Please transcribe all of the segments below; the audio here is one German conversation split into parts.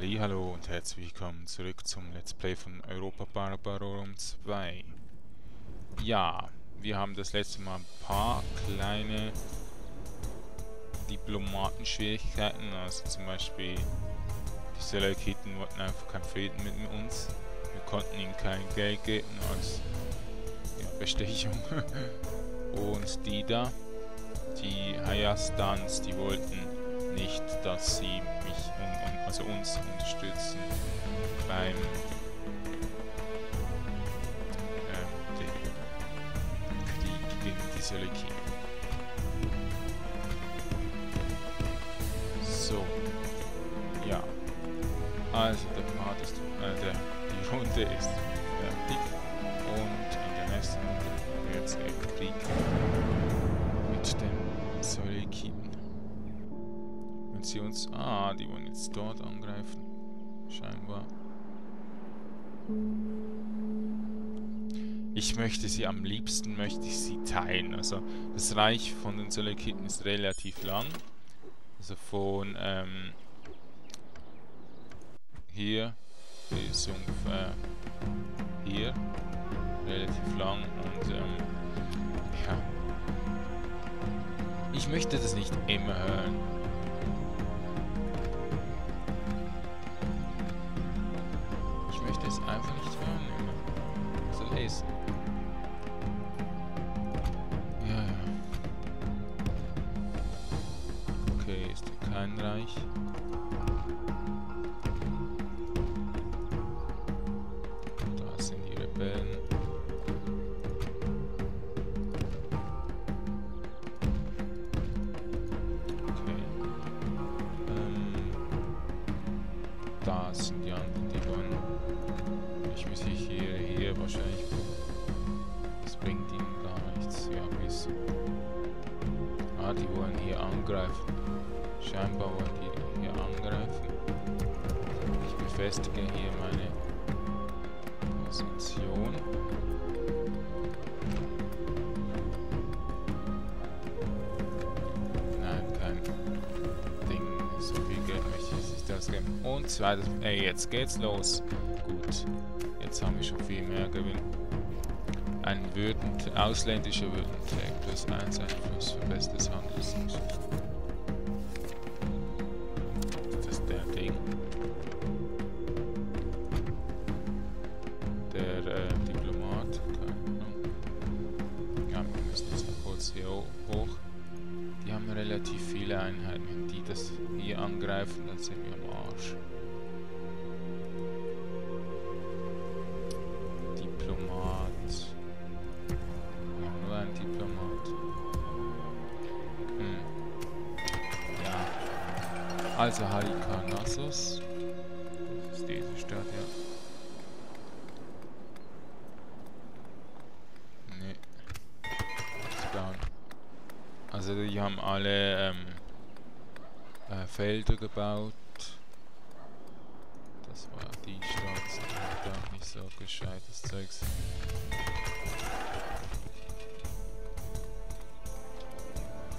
Hallo und herzlich willkommen zurück zum Let's Play von Europa Barbarorum 2. Ja, wir haben das letzte Mal ein paar kleine Diplomatenschwierigkeiten, also zum Beispiel die Seleukiden wollten einfach keinen Frieden mit uns. Wir konnten ihnen kein Geld geben als ja, Bestechung. und die da, die Hayastans, die wollten nicht, dass sie mich, also uns unterstützen beim ähm, Krieg gegen die Seleki. So. Ja. Also der Part ist, äh, der, die Runde ist fertig und in der nächsten Runde wird es Krieg mit den Selekiden. Wenn sie uns... Ah, die wollen jetzt dort angreifen. Scheinbar. Ich möchte sie am liebsten, möchte ich sie teilen. Also das Reich von den Selekiten ist relativ lang. Also von ähm, hier bis ungefähr hier. Relativ lang und ähm, ja. Ich möchte das nicht immer hören. Einfach nicht wahrnehmen. So lesen. Ja, ja. Okay, ist hier kein Reich. Da sind die Rebellen. Zweites. Ey, jetzt geht's los. Gut. Jetzt haben wir schon viel mehr Gewinn. Ein Würden, ausländischer Würdenträger plus 1 Einfluss für bestes Handels. Ist das der Ding? Der äh, Diplomat? Keine Ahnung. Ja, wir müssen jetzt mal kurz hier hoch. Die haben relativ viele Einheiten. Wenn die das hier angreifen, dann sind wir am Arsch. Also Halikarnassos. Das ist diese Stadt, ja. Nee. Down. Also die haben alle ähm, äh, Felder gebaut. Das war die Stadt. Hat auch nicht so gescheites Zeugs.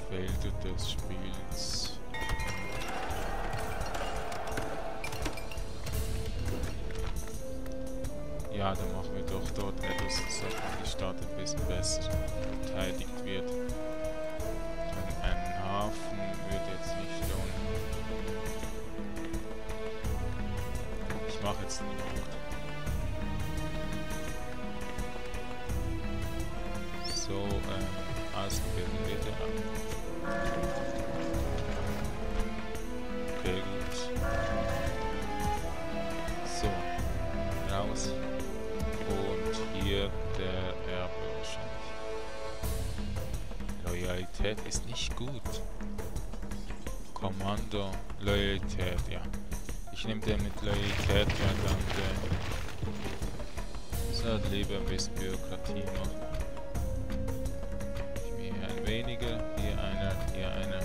Felder des Spiels. Ja, dann machen wir doch dort etwas, dass die Stadt ein bisschen besser verteidigt wird. Denn ein Hafen würde jetzt nicht lohnen. Ich mache jetzt eine Nacht. So, ähm, ausgebildet wird er. Loyalität ist nicht gut. Kommando, Loyalität, ja. Ich nehme den mit Loyalität, ja dann den. So, lieber ein bisschen Bürokratie machen. Ich mir hier ein weniger, hier einer, hier einer,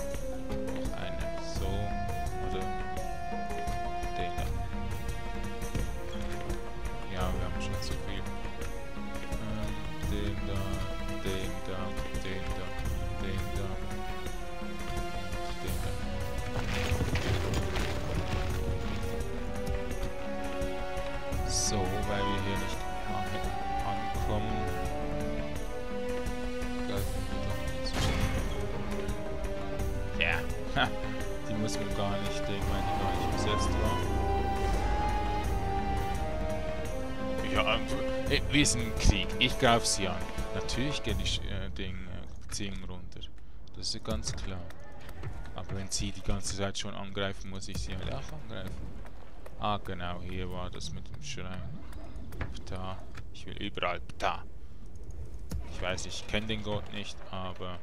besetzt war. Ja, äh, wir sind im Krieg, ich greife sie an. Natürlich geht die äh, Ding, äh, Beziehung runter. Das ist ganz klar. Aber wenn sie die ganze Zeit schon angreifen, muss ich sie halt auch angreifen. Ah, genau, hier war das mit dem Schrein. Da. Ich will überall da. Ich weiß, ich kenne den Gott nicht, aber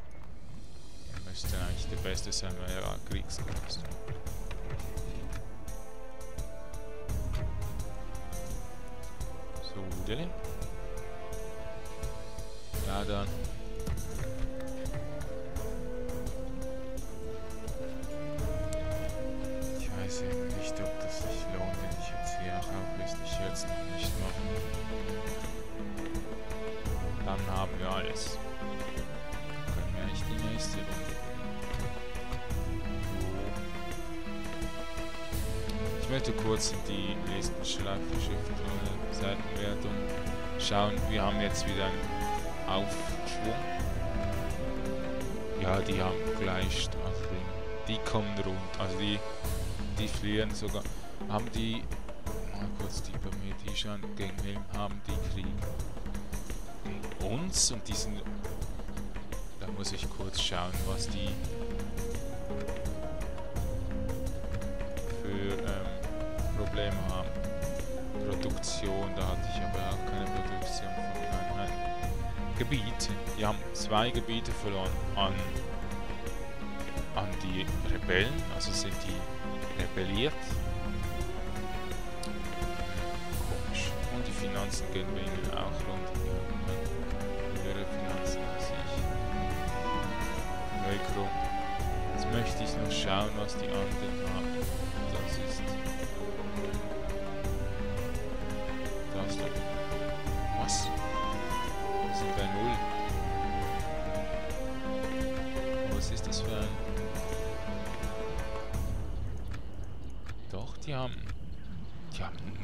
er müsste eigentlich der Beste sein, weil er war Kriegsgeist. So, Dele. Ja, dann. weiß eben nicht, ob das sich lohnt, wenn ich jetzt hier auch auflöse. Ich jetzt noch nicht machen. Dann haben wir alles. Können wir eigentlich die nächste Runde. Möchte kurz in die nächsten Schleifgeschäfte oder Seitenwertung schauen. Wir haben jetzt wieder einen Aufschwung. Ja, die haben gleich, die, kommen rund. Also die die fliehen sogar. Haben die. Mal kurz die bei mir, die schon gegen wen haben die Krieg? Gegen uns und die sind. Da muss ich kurz schauen, was die Probleme haben. Produktion, da hatte ich aber auch keine Produktion von nein, nein. Gebiete. Die haben zwei Gebiete verloren an an die Rebellen, also sind die rebelliert. Komisch. Und die Finanzen gehen bei ihnen auch runter. Höhere Finanzen als ich. Neukro. Jetzt möchte ich noch schauen, was die anderen haben.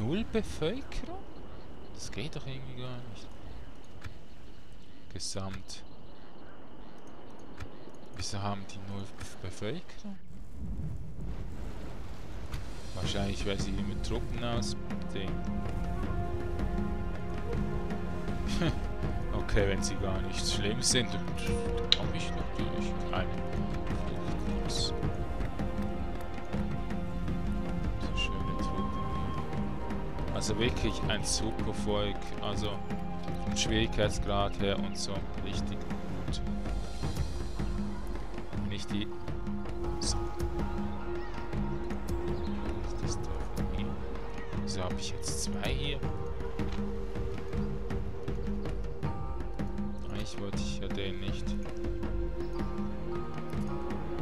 Null Bevölkerung? Das geht doch irgendwie gar nicht. Gesamt. Wieso haben die null Bevölkerung? Wahrscheinlich, weil sie mit Truppen ausdenken. okay, wenn sie gar nicht schlimm sind, dann habe ich natürlich keinen Fluchtgrund. Also wirklich ein super Volk. Also vom Schwierigkeitsgrad her und so richtig gut. Nicht die. So. Das? Wieso habe ich jetzt zwei hier? Eigentlich wollte ich ja den nicht.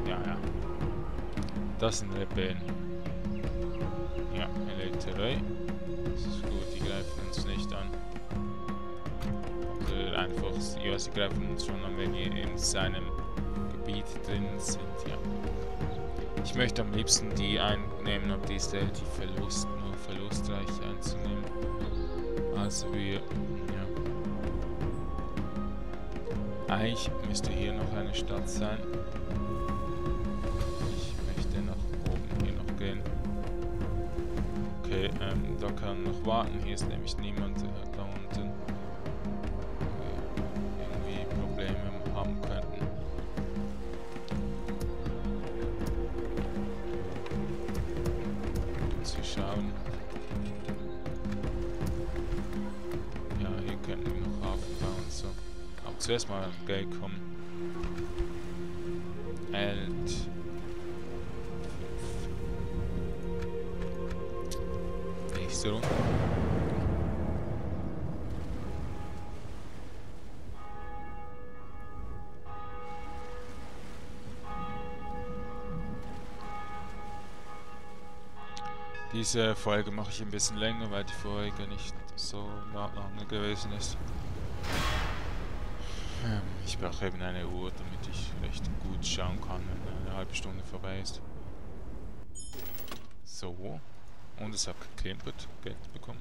Ja, ja. Das sind Rebellen. Ja, Elektrai. Uns nicht an. Also einfach, ja, sie greifen uns schon an, wenn wir in seinem Gebiet drin sind, ja. Ich möchte am liebsten die einnehmen, aber die ist relativ verlust, nur verlustreich einzunehmen. Also wir, ja. Eigentlich müsste hier noch eine Stadt sein. Ähm, da kann noch warten. Hier ist nämlich niemand äh, da unten. Äh, irgendwie Probleme haben könnten. Und schauen. Ja, hier könnten wir noch Hafen bauen. So. Aber zuerst mal Geld kommen. Diese Folge mache ich ein bisschen länger, weil die vorherige nicht so lange gewesen ist. Ähm, ich brauche eben eine Uhr, damit ich recht gut schauen kann, wenn eine halbe Stunde vorbei ist. So. Und es hat geklimpert, Geld bekommen.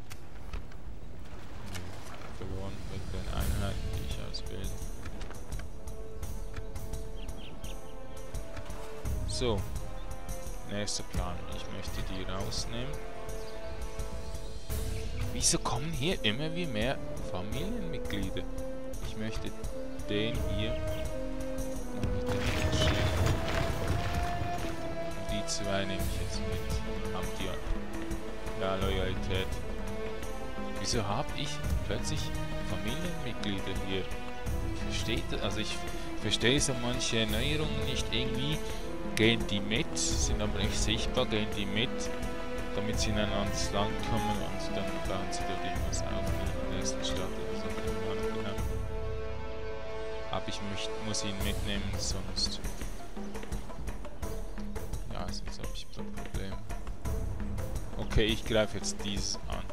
verloren mit den Einheiten, die ich ausbilde. So. Nächster Plan. Ich möchte die rausnehmen. Wieso kommen hier immer wie mehr Familienmitglieder? Ich möchte den hier mit dem Die zwei nehme ich jetzt mit. Haben die ja, Loyalität. Wieso habe ich plötzlich Familienmitglieder hier? Versteht also ich verstehe so manche Neuerungen nicht irgendwie gehen die mit, sind aber nicht sichtbar, gehen die mit, damit sie in ein anderes Land kommen und dann bauen sie dort irgendwas auf in der nächsten Stadt oder so. Aber ich möcht, muss ihn mitnehmen, sonst... Ja, sonst habe ich ein Problem. Okay, ich greife jetzt dieses an.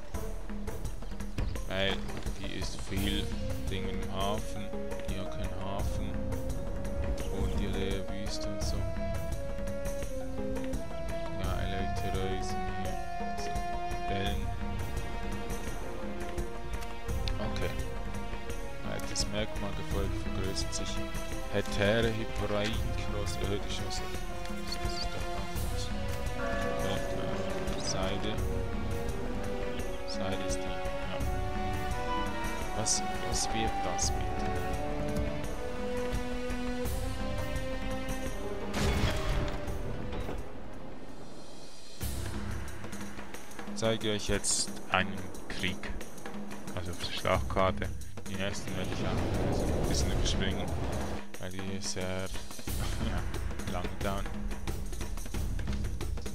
Weil die ist viel Ding im Hafen, die hat keinen Hafen und leere Wüste und so. Merkmalgefolge vergrößert sich. Hetäre Hyperainklos erhöht die Chance. Was. Seide. Seide ist die. Ja. Was, was wird das bitte? zeige euch jetzt einen Krieg. Also auf der Schlagkarte. Nächsten werde ich auch ein bisschen überspringen, weil die sehr ja, lang dauern.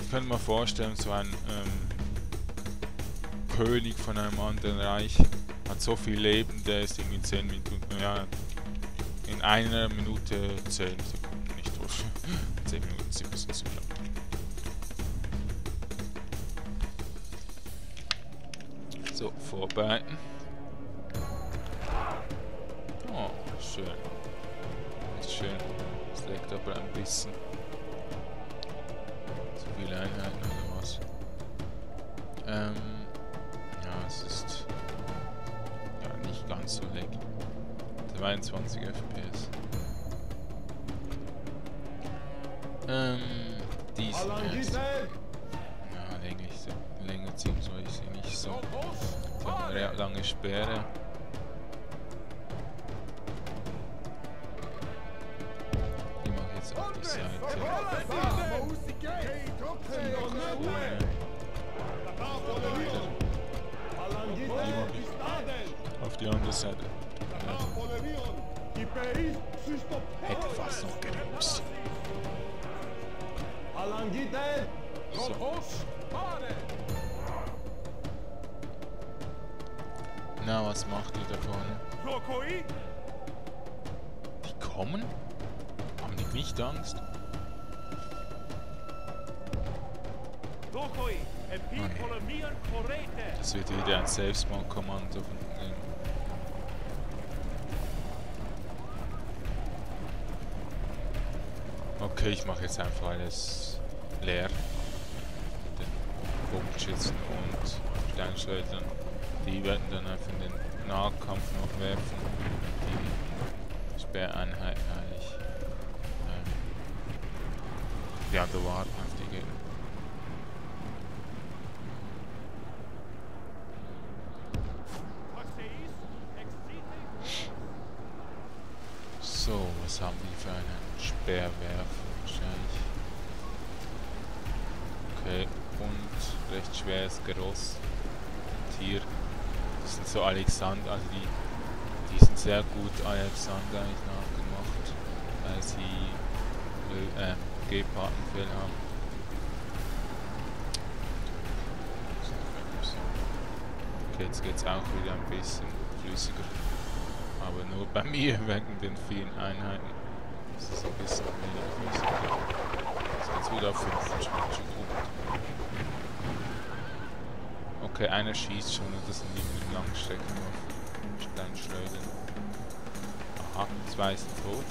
Ich könnte mir vorstellen, so ein ähm, König von einem anderen Reich hat so viel Leben, der ist irgendwie in 10 Minuten, ja, in einer Minute 10 Sekunden nicht durch. 10 Minuten sind ein bisschen zu lang. So, vorbereiten. Schön. Ist schön. Es leckt aber ein bisschen. Zu viele Einheiten oder was? Ähm, ja, es ist ja nicht ganz so leck. 22 FPS. Ähm, diesen. Ja, so. Länger ziehen soll ich sie nicht so. eine lange Sperre. Fast noch gerumst. So. Na, was macht ihr da vorne? Die kommen? Haben die nicht Angst? Okay. Das wird wieder ein Selbstmordkommando von Okay, ich mache jetzt einfach alles leer. Den Bogenschützen und Steinschleudern. Die werden dann einfach in den Nahkampf noch werfen. Die Sperreinheit eigentlich. Ähm, die anderen warten auf die Gegner. So, was haben die für einen Speerwerfer wahrscheinlich? Okay, und recht schweres Geross. Tier. Das sind so Alexander, also die, die sind sehr gut Alexander eigentlich nachgemacht, weil sie äh, Gepardenfell haben. Okay, jetzt geht es auch wieder ein bisschen flüssiger. Aber nur bei mir wegen den vielen Einheiten. Das ist ein bisschen weniger flüssiger. Jetzt geht wieder auf 50 Minuten. Okay, einer schießt schon und das sind die mit dem Langstrecken auf Steinschleudern. Aha, zwei sind tot.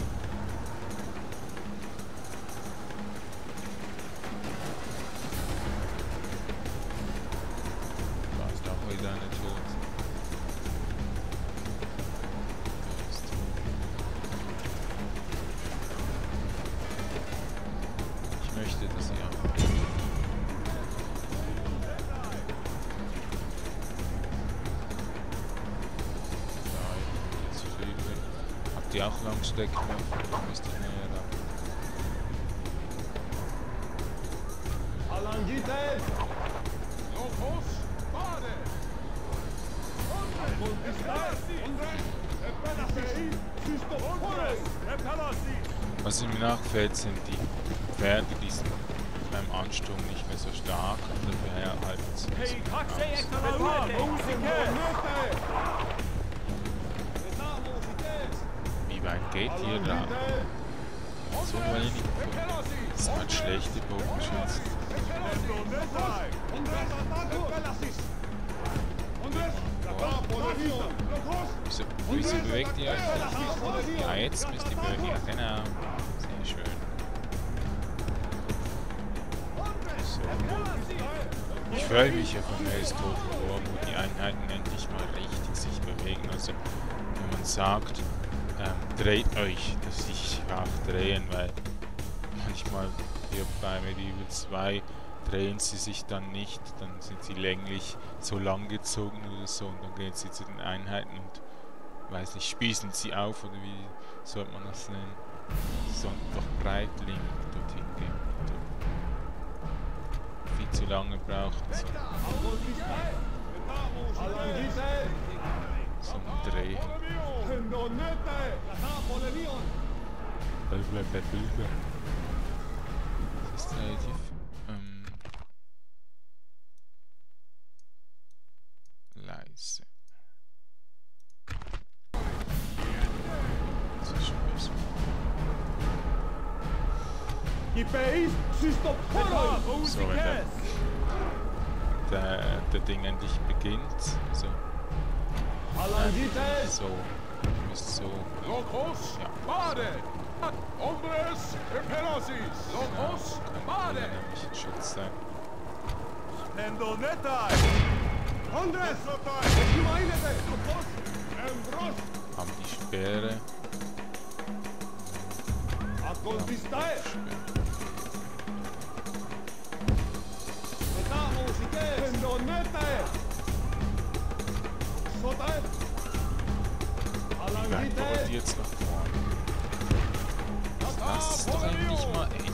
Langstrecken machen, dann müsste ich näher da. Alangite! Locos! Bade! Was mir nachgefällt, sind die Pferde, die sind beim Ansturm nicht mehr so stark und dafür halten sie weit geht ihr da? So wenig. Das sind schlechte Bogenschützen. Wieso, wieso bewegt ihr euch nicht? Ja, jetzt müsst ihr bewegen. Ja, genau. Sehr schön. So. Ich freue mich neues Total War, wo die Einheiten endlich mal richtig sich bewegen. Also, wenn man sagt, dreht euch, dass sich auch drehen, weil manchmal hier bei Medieval 2 drehen sie sich dann nicht, dann sind sie länglich so lang gezogen oder so und dann gehen sie zu den Einheiten und weiß nicht, spießen sie auf oder wie sollte man das nennen? So doch breitling dorthin gehen. Viel zu lange braucht so, so ein Dreh. Das ist relativ ähm, leise. Das ist schon besser. So, wenn der, der, der Ding endlich beginnt, so, so, du bist so, Locos! ja, Bade! Hombres! Repelasis! Locos! kann Bade! ein Schutz sein. Pendonetai! Hombres! Haben die Speere, Acontistae! Speere. Weit wollt ihr jetzt nach vorne? Lass es doch endlich mal, ey.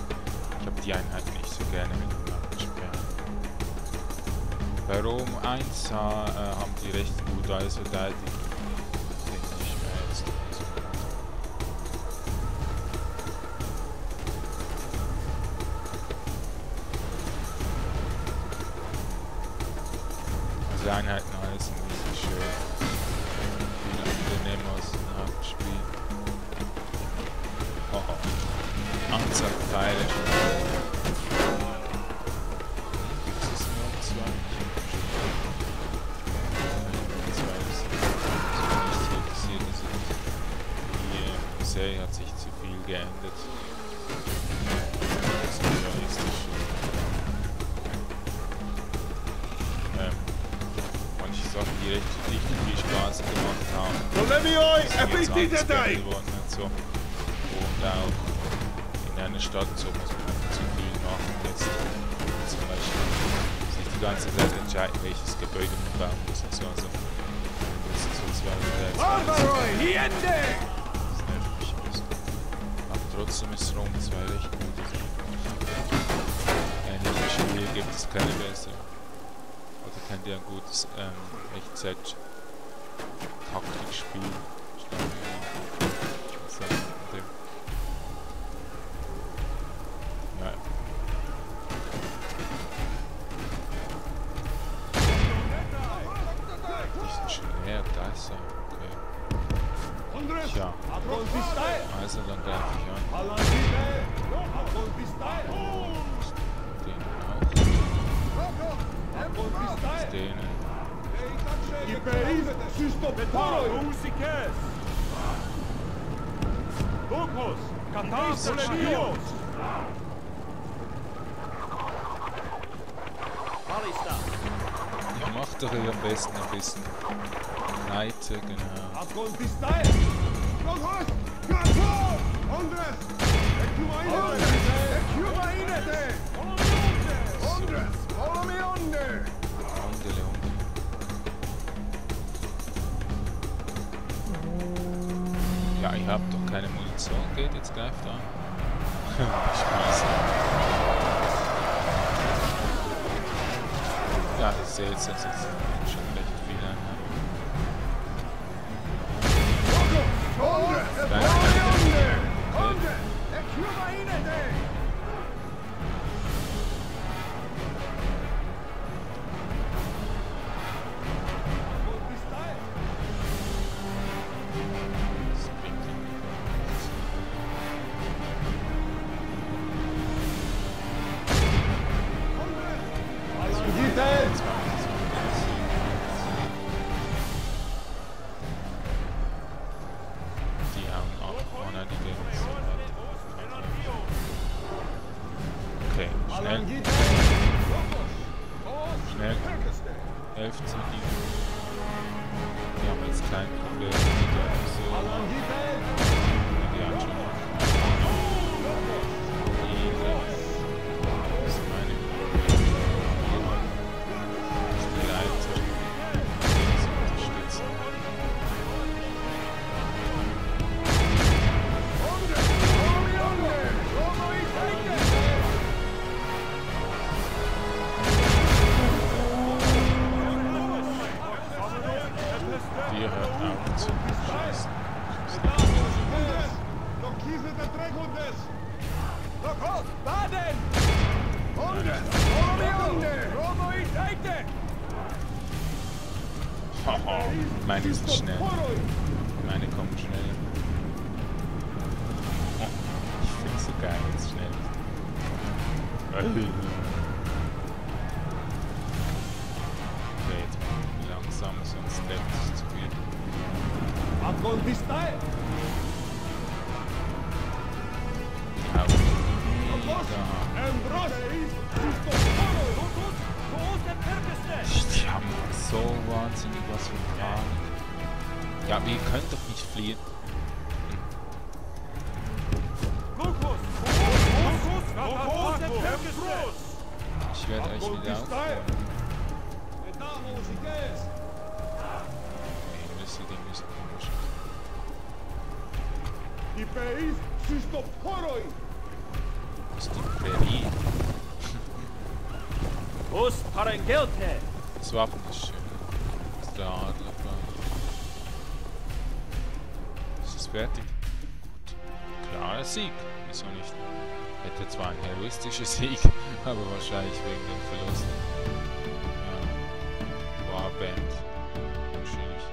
Ich hab die Einheit nicht so gerne mit den langen Speeren. Bei Rom 1 äh, haben die recht gut alles verteidigt. Oh. Anzahl Teile. Gibt es nur zwei? Zwei ist so nicht so interessiert ist. Die Serie hat sich zu viel geändert. Das ist realistisch. Ähm, manche Sachen, die richtig viel Spaß gemacht haben. Polemioi! sind jetzt Epititetai! angescannt bessere. Oder kennt ihr ein gutes ähm, Echtzeit Taktikspiel? Ihr habt doch keine Munition. Geht jetzt greift an. Scheiße. Ja, ich sehe jetzt, dass jetzt defense. Der Dreghundes. Lokos, Baden! Hunde, Hunde, Robo in Seite! Haha, meine sind schnell. Meine kommen schnell. Oh, ich find's so geil, jetzt schnell. Okay, jetzt langsam, sonst bleibt es zu viel. Conquistai. Die werde euch wieder aufnehmen. Nee, das sieht irgendwie so komisch aus. Υπεείς συστοπόροι. Das ist die Prärie. Os Parengelte! Das Wappen ist schön. Das ist der Adler. Ist es fertig? Gut. Klarer Sieg. Wieso nicht? Hätte zwar ein heroistischer Sieg, aber wahrscheinlich wegen dem Verlust. Ja. Warband. Wahrscheinlich.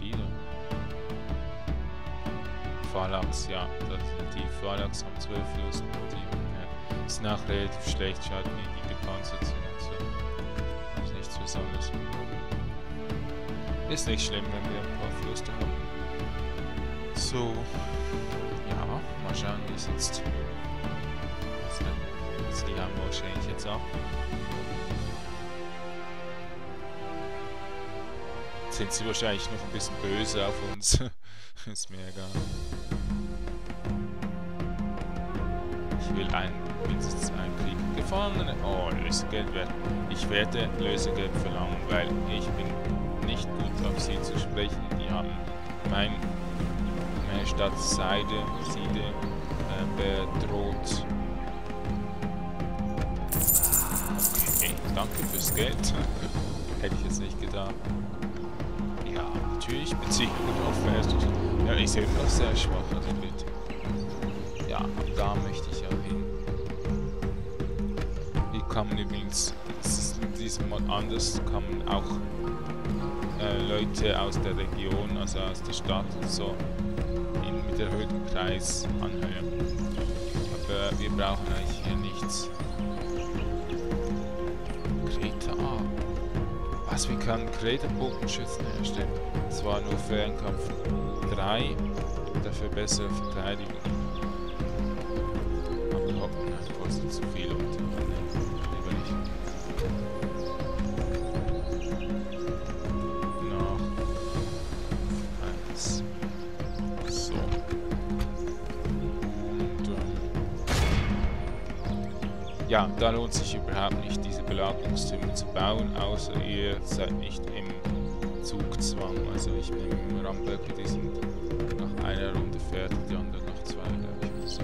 Die da. Phalanx, ja. Das, die Phalanx haben 12 Verluste. Die ja, ist nach relativ schlecht. Wie die gepanzert sind. Also, ist nichts Besonderes. Ist nicht schlimm, wenn wir ein paar Verluste haben. So. Ja, mal schauen, wie es jetzt. Sie haben wahrscheinlich jetzt. Jetzt sind sie wahrscheinlich noch ein bisschen böse auf uns. Ist mir egal. Ich will ein, mindestens einen Krieg Gefangene. Oh, Lösegeld werden. Ich werde Lösegeld verlangen, weil ich bin nicht gut auf sie zu sprechen. Die haben mein, meine Stadt Seide, Siede äh, bedroht. Danke fürs Geld. Hätte ich jetzt nicht gedacht. Ja, natürlich beziehe ich gut auf Fest. Ja, ich sehe doch sehr schwach, also bitte. Ja, da möchte ich ja hin. Hier kann man übrigens, das ist mit diesem Mod anders, kann man auch äh, Leute aus der Region, also aus der Stadt und so, in, mit erhöhtem Preis anhören. Aber wir brauchen eigentlich hier nichts. Kreta A. Was, wir können Kreta-Bogenschützen herstellen. Zwar nur Fernkampf 3, dafür bessere Verteidigung. Aber hoppen, das kostet zu viel und lieber nicht. Noch eins. So. Und ähm, ja, da lohnt sich überhaupt nicht, diese Belagerungstürme zu bauen, außer ihr seid nicht im Zugzwang. Also ich nehme immer Ramberge, die sind nach einer Runde fertig, die anderen nach zwei, glaube ich. So.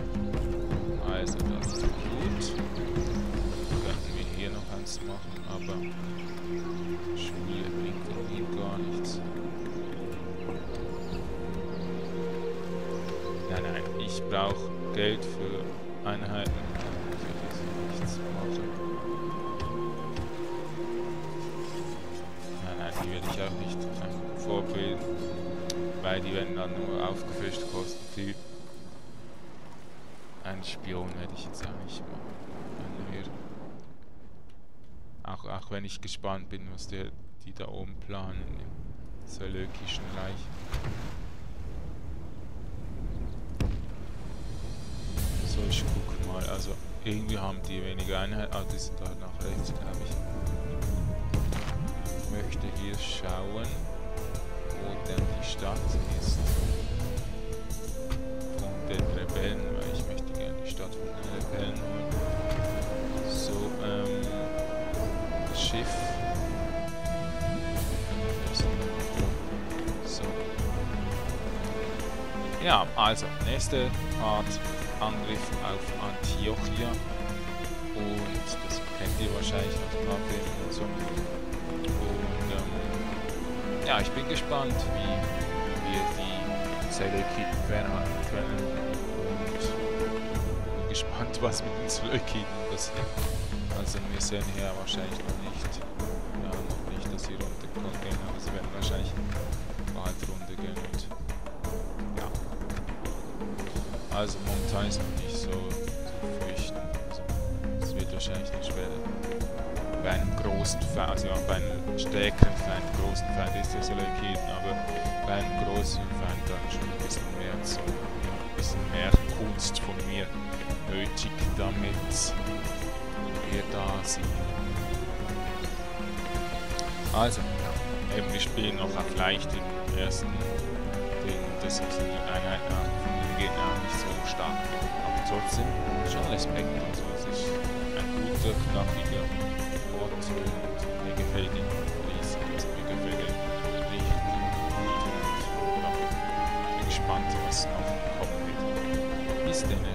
Also das ist gut. Könnten wir hier noch eins machen, aber Schule bringt hier gar nichts. Nein, nein, ich brauche Geld für Einheiten. Ich will nichts machen. Weil die werden dann nur aufgefrischt kosten viel. Ein Spion werde ich jetzt auch nicht machen. Auch, auch wenn ich gespannt bin, was der, die da oben planen im Selökischen Reich. So, ich guck mal. Also, irgendwie haben die weniger Einheiten. Ah, die sind da nach rechts, glaube ich. Ich möchte hier schauen, Stadt ist. Von den Rebellen, weil ich möchte gerne die Stadt von den Rebellen holen. So, ähm. Das Schiff. So. Ja, also, nächste Part Angriff auf Antiochia. Und das kennt ihr wahrscheinlich aus ein paar Filmen und so. Und ähm, ja, ich bin gespannt, wie wir die Seleukiden fernhalten können. Und bin gespannt, was mit den Seleukiden passiert. Also wir sehen hier wahrscheinlich noch nicht, ja, noch nicht, dass sie runtergehen, aber sie werden wahrscheinlich bald runtergehen und ja. Also momentan ist noch nicht so zu fürchten. Also, es wird wahrscheinlich nicht später. Bei einem großen Feind, also bei einem stärkeren Feind, großen Feind ist der Seleukiden, aber bei einem großen Feind dann schon ein bisschen mehr so, ein bisschen mehr Kunst von mir nötig, damit wir da sind. Also, eben wir spielen noch auf leicht im ersten und deshalb sind die Einheiten von den Gegnern auch nicht so stark. Aber trotzdem schon Respekt. Also es ist ein guter, knackiger und mir gefällt ihn riesig. Also mir gefällt und ja, bin gespannt, was noch kommen wird. Bis denn.